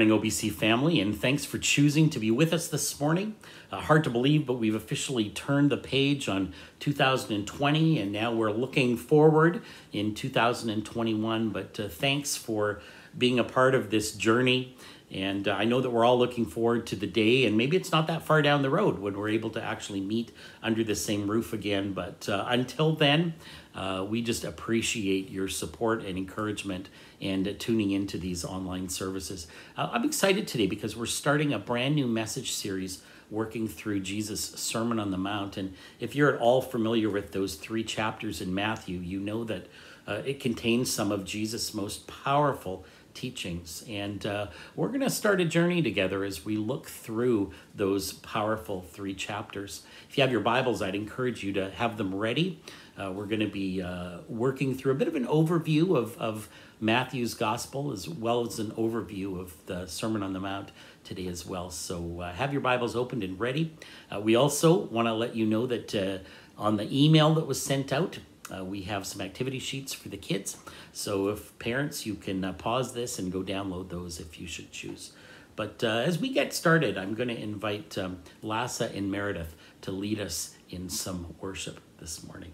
morning, OBC family, and thanks for choosing to be with us this morning. Uh, hard to believe, but we've officially turned the page on 2020, and now we're looking forward in 2021. But uh, thanks for being a part of this journey. And uh, I know that we're all looking forward to the day, and maybe it's not that far down the road when we're able to actually meet under the same roof again. But uh, until then, uh, we just appreciate your support and encouragement and tuning into these online services. Uh, I'm excited today because we're starting a brand new message series working through Jesus' Sermon on the Mount. And if you're at all familiar with those three chapters in Matthew, you know that uh, it contains some of Jesus' most powerful teachings. And uh, we're going to start a journey together as we look through those powerful three chapters. If you have your Bibles, I'd encourage you to have them ready. Uh, we're going to be uh, working through a bit of an overview of, of Matthew's gospel as well as an overview of the Sermon on the Mount today as well. So uh, have your Bibles opened and ready. Uh, we also want to let you know that uh, on the email that was sent out, uh, we have some activity sheets for the kids. So if parents, you can uh, pause this and go download those if you should choose. But uh, as we get started, I'm going to invite um, Lassa and Meredith to lead us in some worship this morning.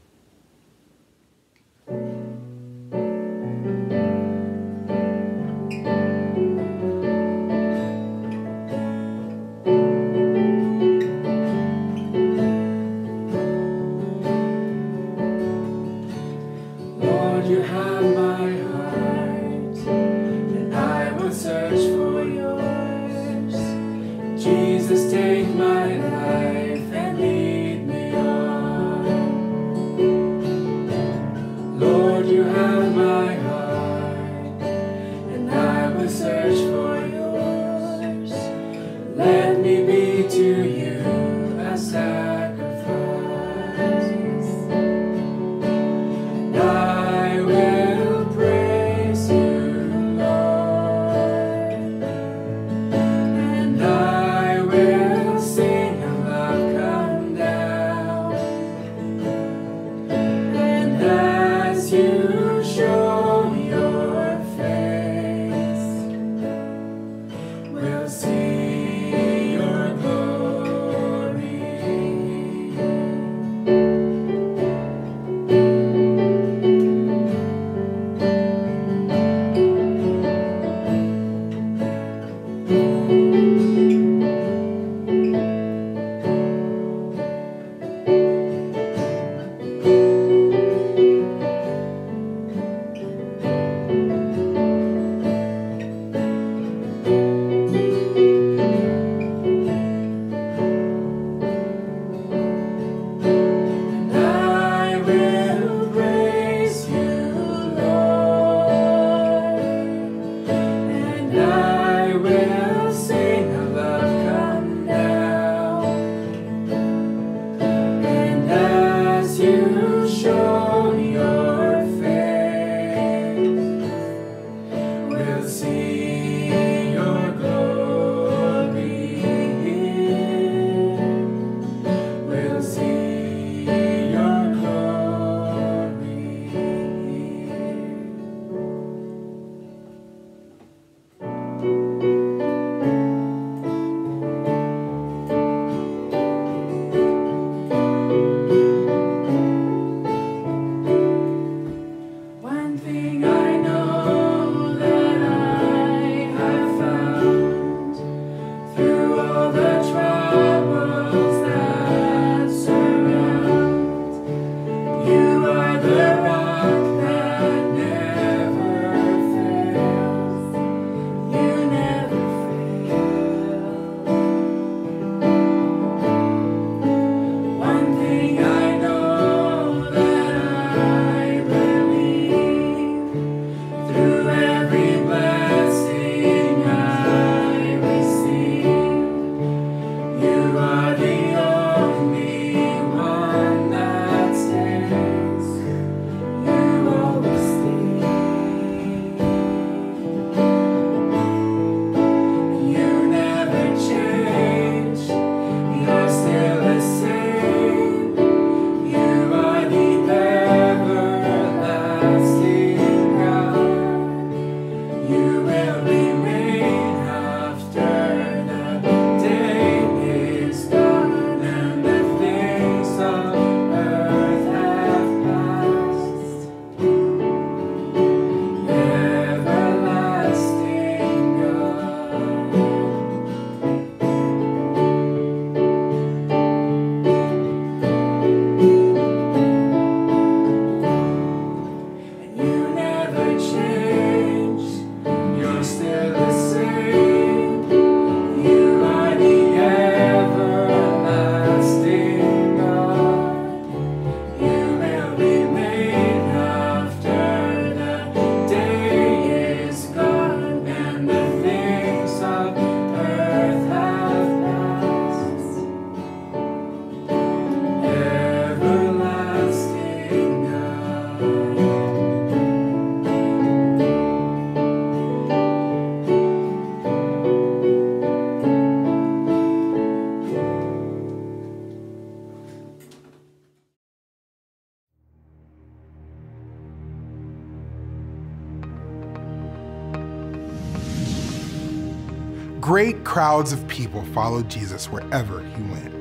Crowds of people followed Jesus wherever he went.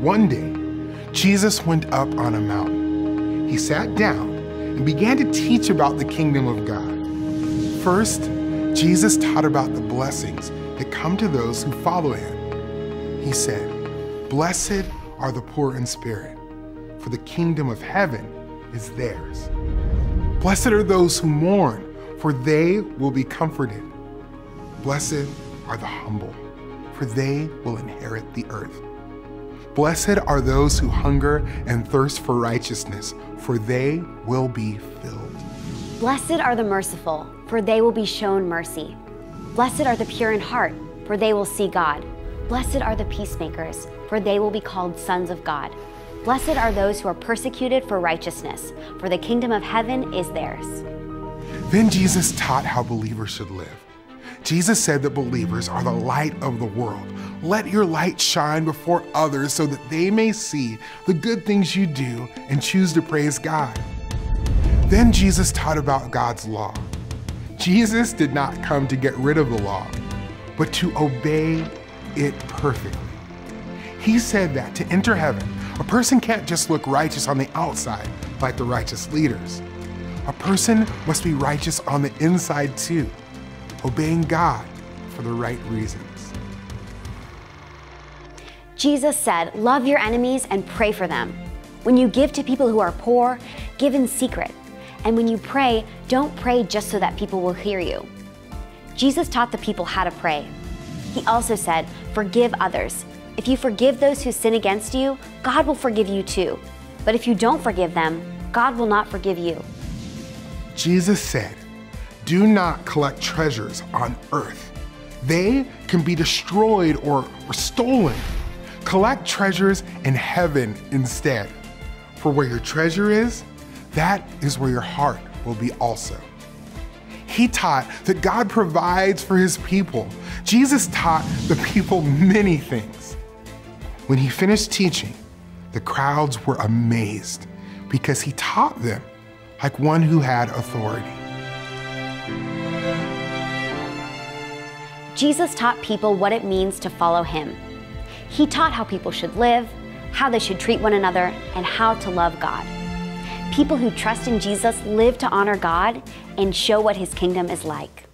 One day, Jesus went up on a mountain. He sat down and began to teach about the kingdom of God. First, Jesus taught about the blessings that come to those who follow him. He said, Blessed are the poor in spirit, for the kingdom of heaven is theirs. Blessed are those who mourn, for they will be comforted. Blessed are the humble, for they will inherit the earth. Blessed are those who hunger and thirst for righteousness, for they will be filled. Blessed are the merciful, for they will be shown mercy. Blessed are the pure in heart, for they will see God. Blessed are the peacemakers, for they will be called sons of God. Blessed are those who are persecuted for righteousness, for the kingdom of heaven is theirs. Then Jesus taught how believers should live. Jesus said that believers are the light of the world. Let your light shine before others so that they may see the good things you do and choose to praise God. Then Jesus taught about God's law. Jesus did not come to get rid of the law, but to obey it perfectly. He said that to enter heaven, a person can't just look righteous on the outside like the righteous leaders. A person must be righteous on the inside too, obeying God for the right reasons. Jesus said, Love your enemies and pray for them. When you give to people who are poor, give in secret. And when you pray, don't pray just so that people will hear you. Jesus taught the people how to pray. He also said, Forgive others if you forgive those who sin against you, God will forgive you too. But if you don't forgive them, God will not forgive you. Jesus said, Do not collect treasures on earth. They can be destroyed or, or stolen. Collect treasures in heaven instead. For where your treasure is, that is where your heart will be also. He taught that God provides for his people. Jesus taught the people many things. When he finished teaching, the crowds were amazed because he taught them like one who had authority. Jesus taught people what it means to follow him. He taught how people should live, how they should treat one another, and how to love God. People who trust in Jesus live to honor God and show what his kingdom is like.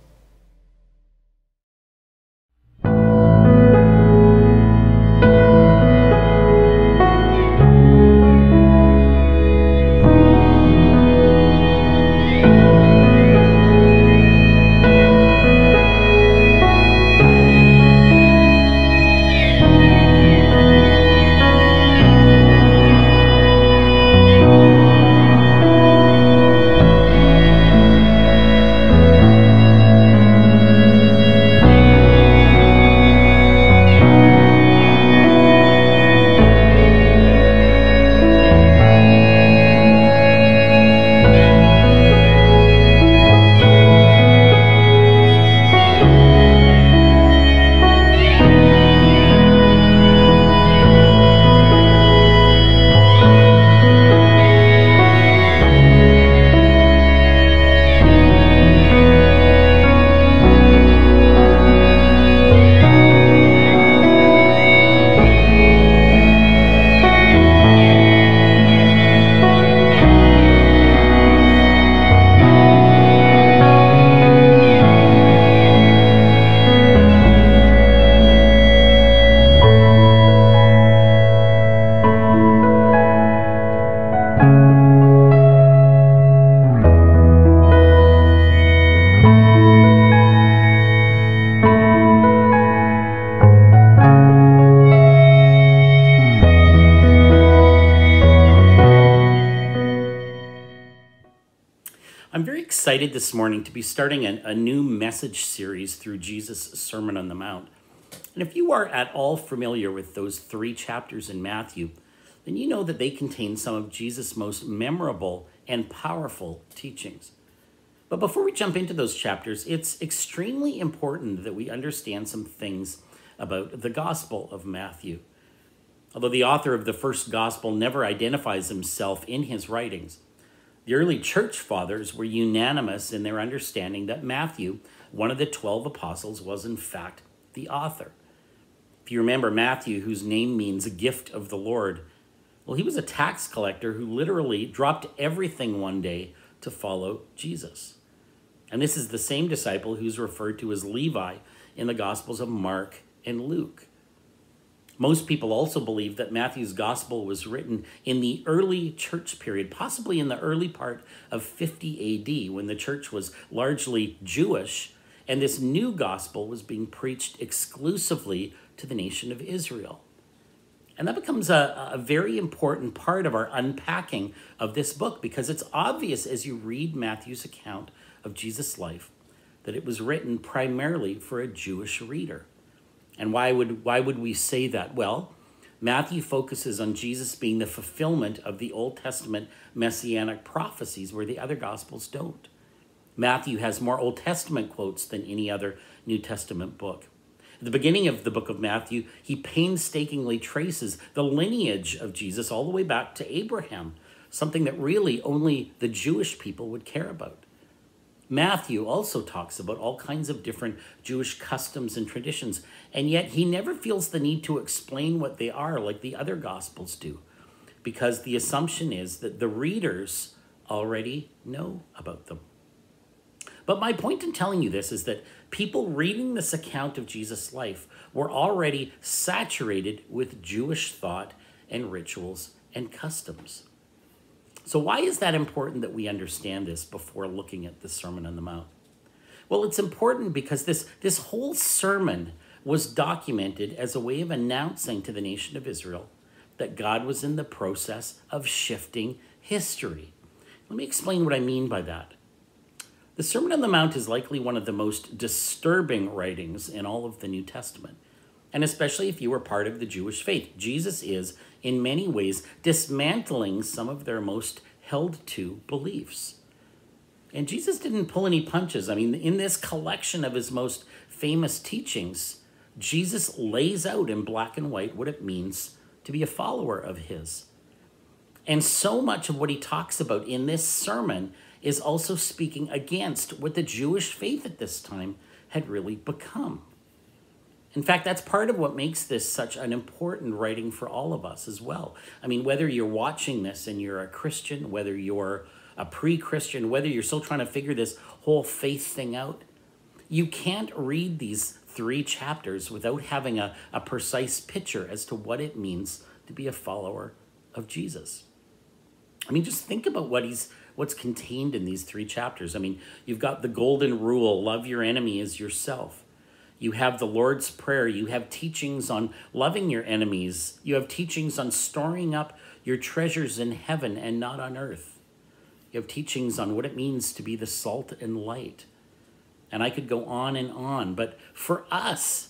This morning to be starting a, a, new message series through Jesus' Sermon on the Mount. And if you are at all familiar with those three chapters in Matthew, then you know that they contain some of Jesus' most memorable and powerful teachings. But before we jump into those chapters, it's extremely important that we understand some things about the Gospel of Matthew. Although the author of the first Gospel never identifies himself in his writings, the early church fathers were unanimous in their understanding that Matthew, one of the 12 apostles, was in fact the author. If you remember Matthew, whose name means a gift of the Lord, well, he was a tax collector who literally dropped everything one day to follow Jesus. And this is the same disciple who's referred to as Levi in the Gospels of Mark and Luke. Most people also believe that Matthew's gospel was written in the early church period, possibly in the early part of 50 AD, when the church was largely Jewish, and this new gospel was being preached exclusively to the nation of Israel. And that becomes a, a very important part of our unpacking of this book because it's obvious as you read Matthew's account of Jesus' life that it was written primarily for a Jewish reader. And why would, why would we say that? Well, Matthew focuses on Jesus being the fulfillment of the Old Testament messianic prophecies, where the other Gospels don't. Matthew has more Old Testament quotes than any other New Testament book. At the beginning of the book of Matthew, he painstakingly traces the lineage of Jesus all the way back to Abraham, something that really only the Jewish people would care about. Matthew also talks about all kinds of different Jewish customs and traditions, and yet he never feels the need to explain what they are like the other Gospels do, because the assumption is that the readers already know about them. But my point in telling you this is that people reading this account of Jesus' life were already saturated with Jewish thought and rituals and customs. So, why is that important that we understand this before looking at the Sermon on the Mount? Well, it's important because this, this whole sermon was documented as a way of announcing to the nation of Israel that God was in the process of shifting history. Let me explain what I mean by that. The Sermon on the Mount is likely one of the most disturbing writings in all of the New Testament, and especially if you were part of the Jewish faith. Jesus is, in many ways, dismantling some of their most held to beliefs. And Jesus didn't pull any punches. I mean, in this collection of his most famous teachings, Jesus lays out in black and white what it means to be a follower of his. And so much of what he talks about in this sermon is also speaking against what the Jewish faith at this time had really become. In fact, that's part of what makes this such an important writing for all of us as well. I mean, whether you're watching this and you're a Christian, whether you're a pre Christian, whether you're still trying to figure this whole faith thing out, you can't read these three chapters without having a, a precise picture as to what it means to be a follower of Jesus. I mean, just think about what he's what's contained in these three chapters. I mean, you've got the golden rule, love your enemy as yourself. You have the Lord's Prayer. You have teachings on loving your enemies. You have teachings on storing up your treasures in heaven and not on earth. You have teachings on what it means to be the salt and light. And I could go on and on. But for us,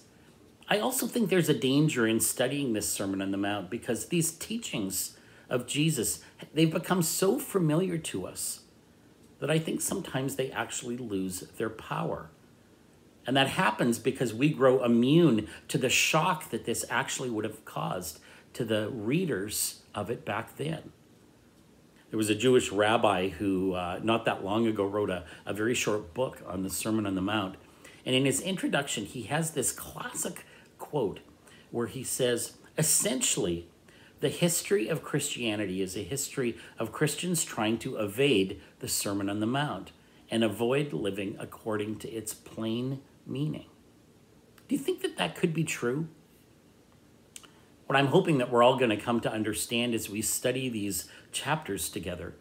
I also think there's a danger in studying this Sermon on the Mount because these teachings of Jesus, they've become so familiar to us that I think sometimes they actually lose their power. And that happens because we grow immune to the shock that this actually would have caused to the readers of it back then. There was a Jewish rabbi who, uh, not that long ago, wrote a, a very short book on the Sermon on the Mount. And in his introduction, he has this classic quote where he says, essentially, the history of Christianity is a history of Christians trying to evade the Sermon on the Mount and avoid living according to its plain meaning. Do you think that that could be true? What I'm hoping that we're all going to come to understand as we study these chapters together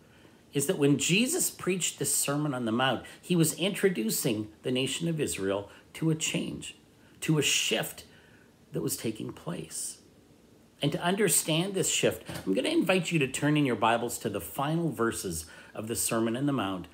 is that when Jesus preached this Sermon on the Mount, he was introducing the nation of Israel to a change, to a shift that was taking place. And to understand this shift, I'm going to invite you to turn in your Bibles to the final verses of the Sermon on the Mount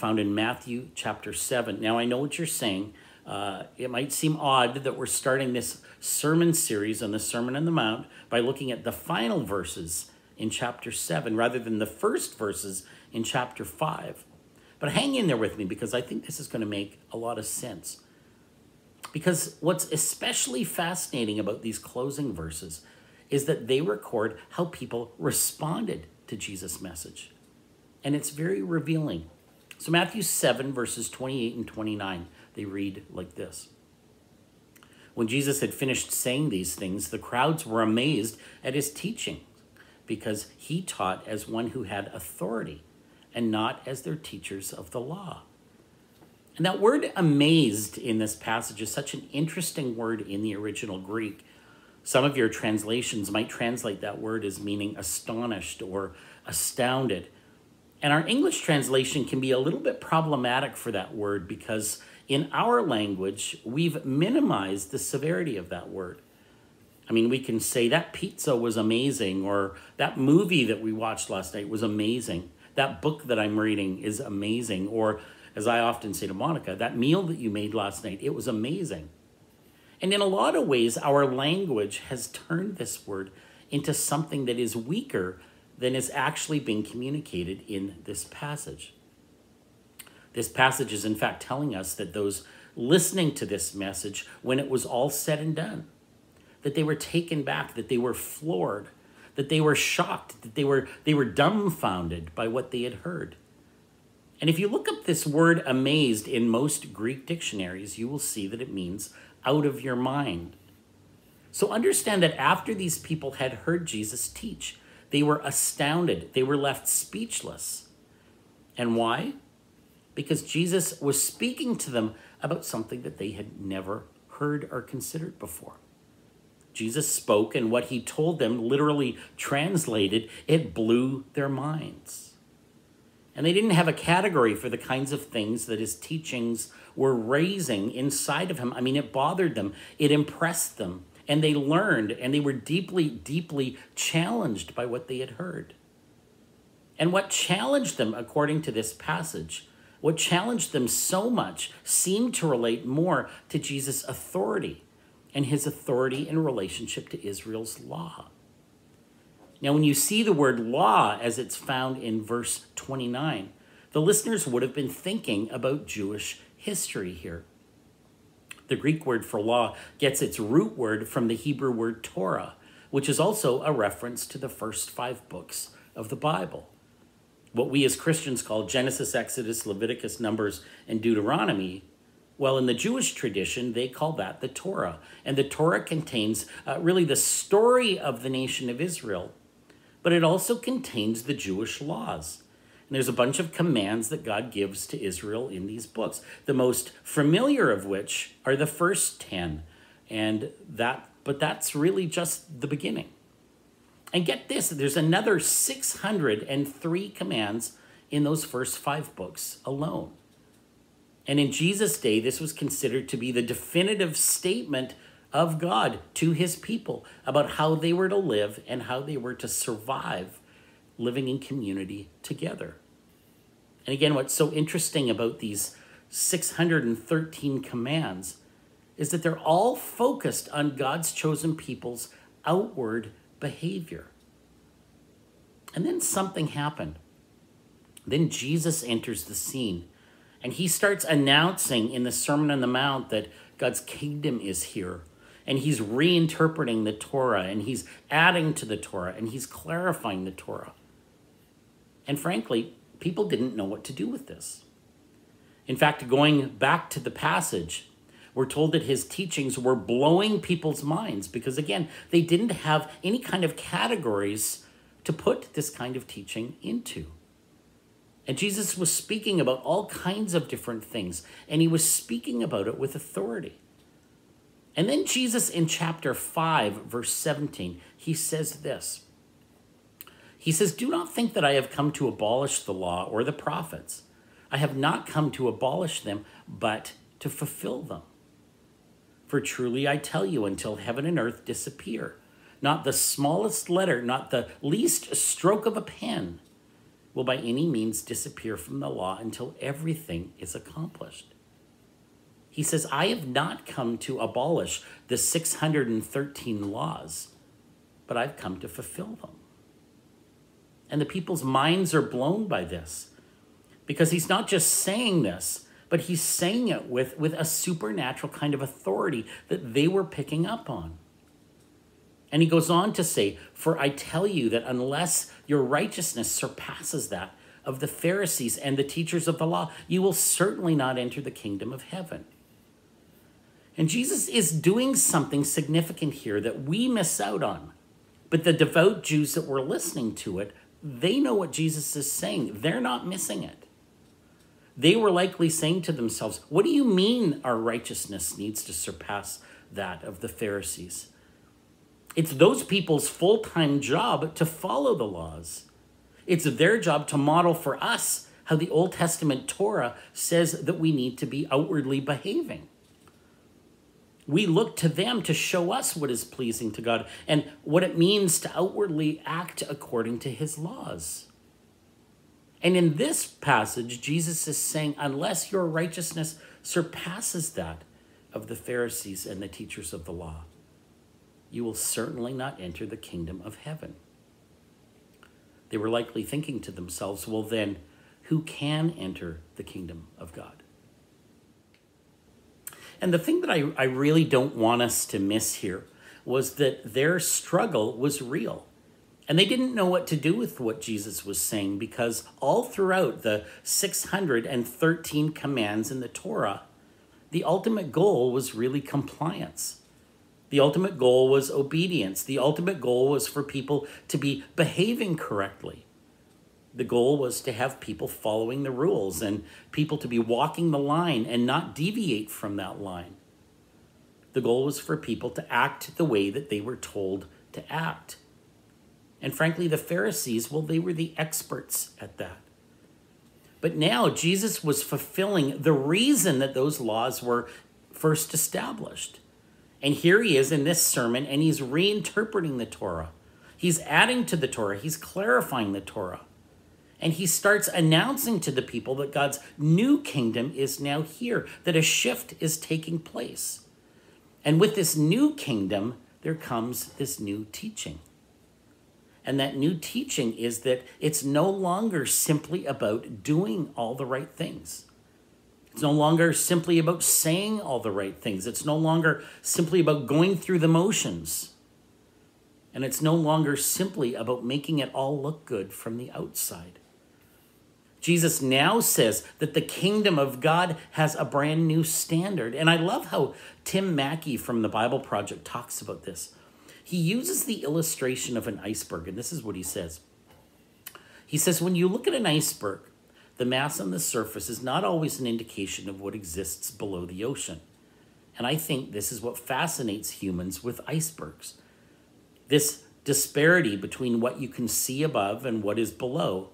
found in Matthew chapter 7. Now, I know what you're saying. Uh, it might seem odd that we're starting this sermon series on the Sermon on the Mount by looking at the final verses in chapter 7 rather than the first verses in chapter 5. But hang in there with me because I think this is going to make a lot of sense. Because what's especially fascinating about these closing verses is that they record how people responded to Jesus' message. And it's very revealing. So, Matthew 7, verses 28 and 29 they read like this When Jesus had finished saying these things, the crowds were amazed at his teaching because he taught as one who had authority and not as their teachers of the law. And that word amazed in this passage is such an interesting word in the original Greek. Some of your translations might translate that word as meaning astonished or astounded. And our English translation can be a little bit problematic for that word because in our language, we've minimized the severity of that word. I mean, we can say that pizza was amazing, or that movie that we watched last night was amazing. That book that I'm reading is amazing. Or, as I often say to Monica, that meal that you made last night, it was amazing. And in a lot of ways, our language has turned this word into something that is weaker than is actually being communicated in this passage. This passage is, in fact, telling us that those listening to this message, when it was all said and done, that they were taken back, that they were floored, that they were shocked, that they were, they were dumbfounded by what they had heard. And if you look up this word amazed in most Greek dictionaries, you will see that it means out of your mind. So understand that after these people had heard Jesus teach, they were astounded, they were left speechless. And why? because Jesus was speaking to them about something that they had never heard or considered before. Jesus spoke, and what he told them, literally translated, it blew their minds. And they didn't have a category for the kinds of things that his teachings were raising inside of him. I mean, it bothered them, it impressed them, and they learned, and they were deeply, deeply challenged by what they had heard. And what challenged them, according to this passage, what challenged them so much seemed to relate more to Jesus' authority and his authority in relationship to Israel's law. Now, when you see the word law as it's found in verse 29, the listeners would have been thinking about Jewish history here. The Greek word for law gets its root word from the Hebrew word Torah, which is also a reference to the first five books of the Bible what we as Christians call Genesis, Exodus, Leviticus, Numbers, and Deuteronomy, well, in the Jewish tradition, they call that the Torah. And the Torah contains uh, really the story of the nation of Israel, but it also contains the Jewish laws. And there's a bunch of commands that God gives to Israel in these books, the most familiar of which are the first 10. And that, but that's really just the beginning. And get this there's another 603 commands in those first five books alone. And in Jesus' day, this was considered to be the definitive statement of God to his people about how they were to live and how they were to survive living in community together. And again, what's so interesting about these 613 commands is that they're all focused on God's chosen people's outward behavior. And then something happened. Then Jesus enters the scene and he starts announcing in the Sermon on the Mount that God's kingdom is here. And he's reinterpreting the Torah and he's adding to the Torah and he's clarifying the Torah. And frankly, people didn't know what to do with this. In fact, going back to the passage, we're told that his teachings were blowing people's minds because, again, they didn't have any kind of categories to put this kind of teaching into. And Jesus was speaking about all kinds of different things, and he was speaking about it with authority. And then Jesus in chapter 5, verse 17, he says this. He says, Do not think that I have come to abolish the law or the prophets. I have not come to abolish them, but to fulfill them. For truly I tell you, until heaven and earth disappear, not the smallest letter, not the least stroke of a pen will by any means disappear from the law until everything is accomplished. He says, I have not come to abolish the 613 laws, but I've come to fulfill them. And the people's minds are blown by this because he's not just saying this, but he's saying it with, with a supernatural kind of authority that they were picking up on. And he goes on to say, For I tell you that unless your righteousness surpasses that of the Pharisees and the teachers of the law, you will certainly not enter the kingdom of heaven. And Jesus is doing something significant here that we miss out on. But the devout Jews that were listening to it, they know what Jesus is saying. They're not missing it. They were likely saying to themselves, What do you mean our righteousness needs to surpass that of the Pharisees? It's those people's full time job to follow the laws. It's their job to model for us how the Old Testament Torah says that we need to be outwardly behaving. We look to them to show us what is pleasing to God and what it means to outwardly act according to his laws. And in this passage, Jesus is saying, unless your righteousness surpasses that of the Pharisees and the teachers of the law, you will certainly not enter the kingdom of heaven. They were likely thinking to themselves, well, then, who can enter the kingdom of God? And the thing that I, I really don't want us to miss here was that their struggle was real. And they didn't know what to do with what Jesus was saying because all throughout the 613 commands in the Torah, the ultimate goal was really compliance. The ultimate goal was obedience. The ultimate goal was for people to be behaving correctly. The goal was to have people following the rules and people to be walking the line and not deviate from that line. The goal was for people to act the way that they were told to act. And frankly, the Pharisees, well, they were the experts at that. But now Jesus was fulfilling the reason that those laws were first established. And here he is in this sermon, and he's reinterpreting the Torah. He's adding to the Torah, he's clarifying the Torah. And he starts announcing to the people that God's new kingdom is now here, that a shift is taking place. And with this new kingdom, there comes this new teaching. And that new teaching is that it's no longer simply about doing all the right things. It's no longer simply about saying all the right things. It's no longer simply about going through the motions. And it's no longer simply about making it all look good from the outside. Jesus now says that the kingdom of God has a brand new standard. And I love how Tim Mackie from the Bible Project talks about this. He uses the illustration of an iceberg, and this is what he says. He says, When you look at an iceberg, the mass on the surface is not always an indication of what exists below the ocean. And I think this is what fascinates humans with icebergs. This disparity between what you can see above and what is below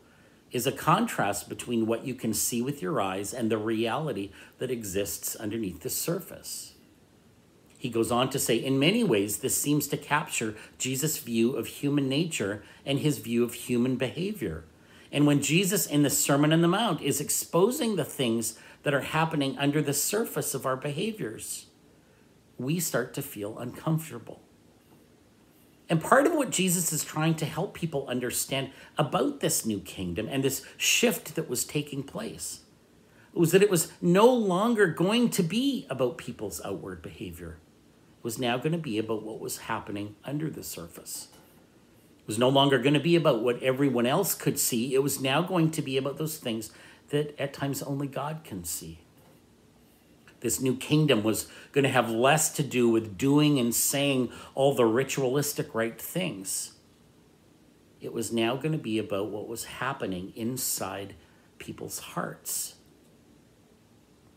is a contrast between what you can see with your eyes and the reality that exists underneath the surface. He goes on to say, in many ways, this seems to capture Jesus' view of human nature and his view of human behavior. And when Jesus in the Sermon on the Mount is exposing the things that are happening under the surface of our behaviors, we start to feel uncomfortable. And part of what Jesus is trying to help people understand about this new kingdom and this shift that was taking place was that it was no longer going to be about people's outward behavior It was now going to be about what was happening under the surface. It was no longer going to be about what everyone else could see. It was now going to be about those things that at times only God can see. This new kingdom was going to have less to do with doing and saying all the ritualistic right things. It was now going to be about what was happening inside people's hearts.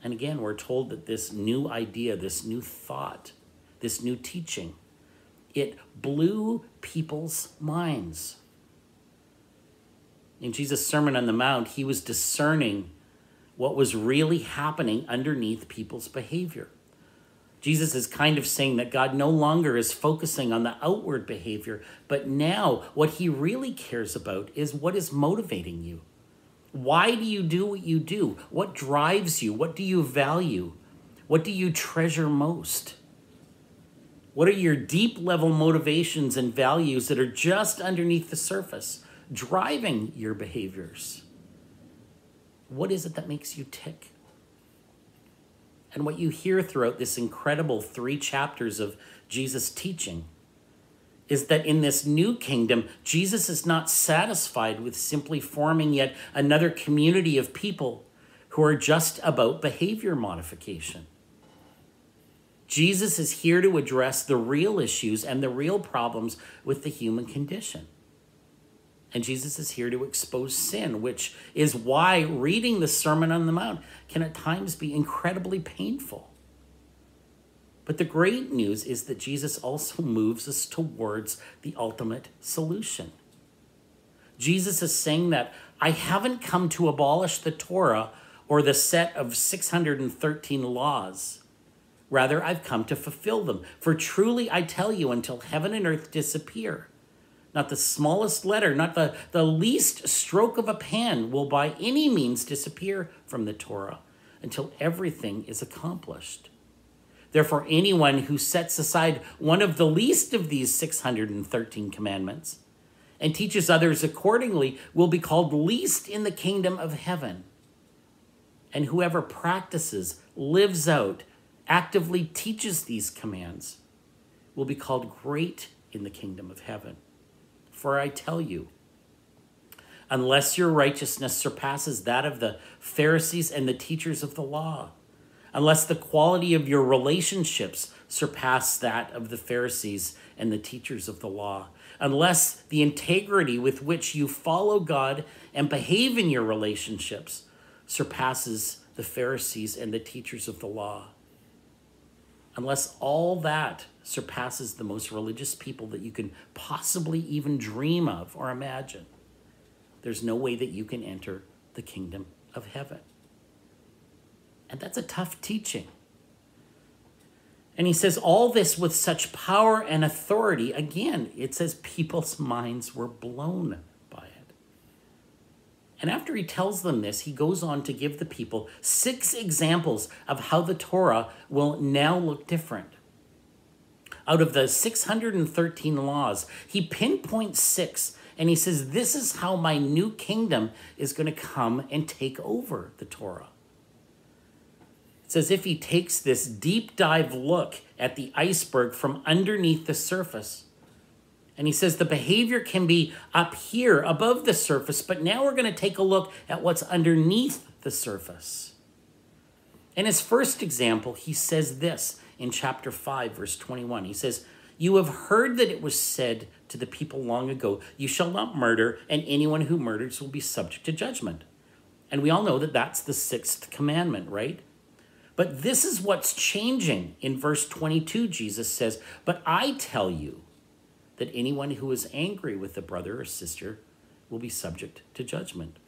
And again, we're told that this new idea, this new thought, this new teaching. It blew people's minds. In Jesus' Sermon on the Mount, he was discerning what was really happening underneath people's behavior. Jesus is kind of saying that God no longer is focusing on the outward behavior, but now what he really cares about is what is motivating you. Why do you do what you do? What drives you? What do you value? What do you treasure most? What are your deep level motivations and values that are just underneath the surface, driving your behaviors? What is it that makes you tick? And what you hear throughout this incredible three chapters of Jesus' teaching is that in this new kingdom, Jesus is not satisfied with simply forming yet another community of people who are just about behavior modification. Jesus is here to address the real issues and the real problems with the human condition. And Jesus is here to expose sin, which is why reading the Sermon on the Mount can at times be incredibly painful. But the great news is that Jesus also moves us towards the ultimate solution. Jesus is saying that I haven't come to abolish the Torah or the set of 613 laws. Rather, I've come to fulfill them. For truly I tell you, until heaven and earth disappear, not the smallest letter, not the, the least stroke of a pen will by any means disappear from the Torah until everything is accomplished. Therefore, anyone who sets aside one of the least of these 613 commandments and teaches others accordingly will be called least in the kingdom of heaven. And whoever practices, lives out, actively teaches these commands will be called great in the kingdom of heaven. For I tell you, unless your righteousness surpasses that of the Pharisees and the teachers of the law, unless the quality of your relationships surpass that of the Pharisees and the teachers of the law, unless the integrity with which you follow God and behave in your relationships surpasses the Pharisees and the teachers of the law, unless all that surpasses the most religious people that you can possibly even dream of or imagine, there's no way that you can enter the kingdom of heaven. And that's a tough teaching. And he says all this with such power and authority. Again, it says people's minds were blown by it. And after he tells them this, he goes on to give the people six examples of how the Torah will now look different. Out of the 613 laws, he pinpoints six and he says, This is how my new kingdom is going to come and take over the Torah. It's as if he takes this deep dive look at the iceberg from underneath the surface. And he says the behavior can be up here above the surface, but now we're going to take a look at what's underneath the surface. In his first example, he says this in chapter 5, verse 21. He says, You have heard that it was said to the people long ago, You shall not murder, and anyone who murders will be subject to judgment. And we all know that that's the sixth commandment, right? But this is what's changing. In verse 22, Jesus says, But I tell you that anyone who is angry with a brother or sister will be subject to judgment.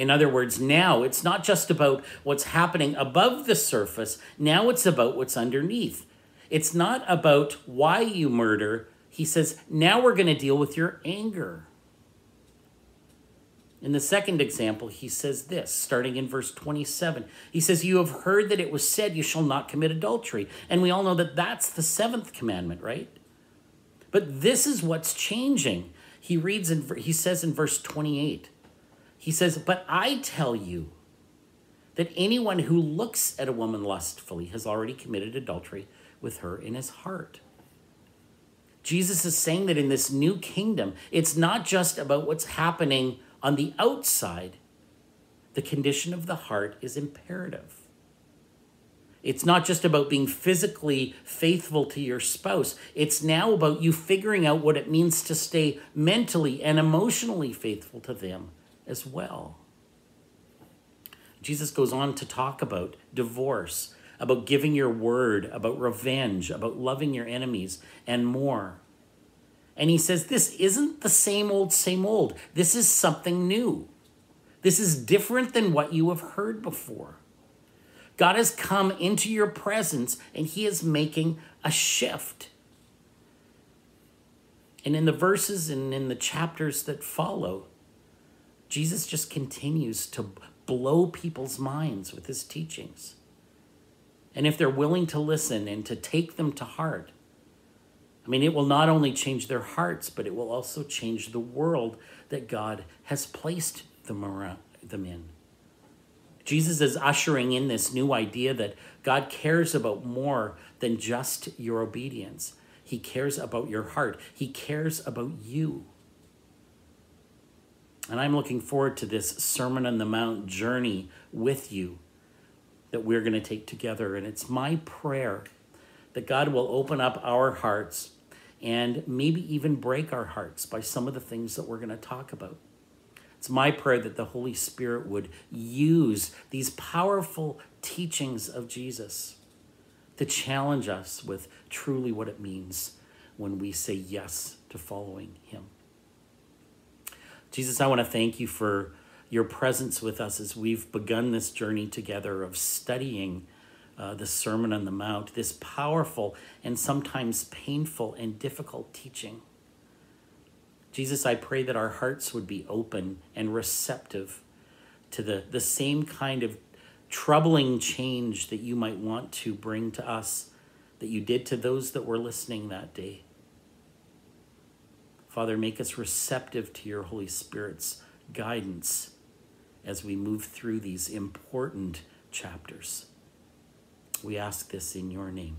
In other words, now it's not just about what's happening above the surface, now it's about what's underneath. It's not about why you murder. He says, now we're going to deal with your anger. In the second example, he says this, starting in verse 27. He says, You have heard that it was said, You shall not commit adultery. And we all know that that's the seventh commandment, right? But this is what's changing. He reads and he says in verse 28, he says, But I tell you that anyone who looks at a woman lustfully has already committed adultery with her in his heart. Jesus is saying that in this new kingdom, it's not just about what's happening on the outside, the condition of the heart is imperative. It's not just about being physically faithful to your spouse. It's now about you figuring out what it means to stay mentally and emotionally faithful to them as well. Jesus goes on to talk about divorce, about giving your word, about revenge, about loving your enemies, and more. And he says, This isn't the same old, same old. This is something new. This is different than what you have heard before. God has come into your presence and he is making a shift. And in the verses and in the chapters that follow, Jesus just continues to blow people's minds with his teachings. And if they're willing to listen and to take them to heart, I mean, it will not only change their hearts, but it will also change the world that God has placed them, around, them in. Jesus is ushering in this new idea that God cares about more than just your obedience. He cares about your heart. He cares about you. And I'm looking forward to this Sermon on the Mount journey with you that we're going to take together. And it's my prayer that God will open up our hearts and maybe even break our hearts by some of the things that we're going to talk about. It's my prayer that the Holy Spirit would use these powerful teachings of Jesus to challenge us with truly what it means when we say yes to following Him. Jesus, I want to thank you for your presence with us as we've begun this journey together of studying uh, the Sermon on the Mount, this powerful and sometimes painful and difficult teaching. Jesus, I pray that our hearts would be open and receptive to the, the same kind of troubling change that you might want to bring to us, that you did to those that were listening that day. Father, make us receptive to your Holy Spirit's guidance as we move through these important chapters. We ask this in your name.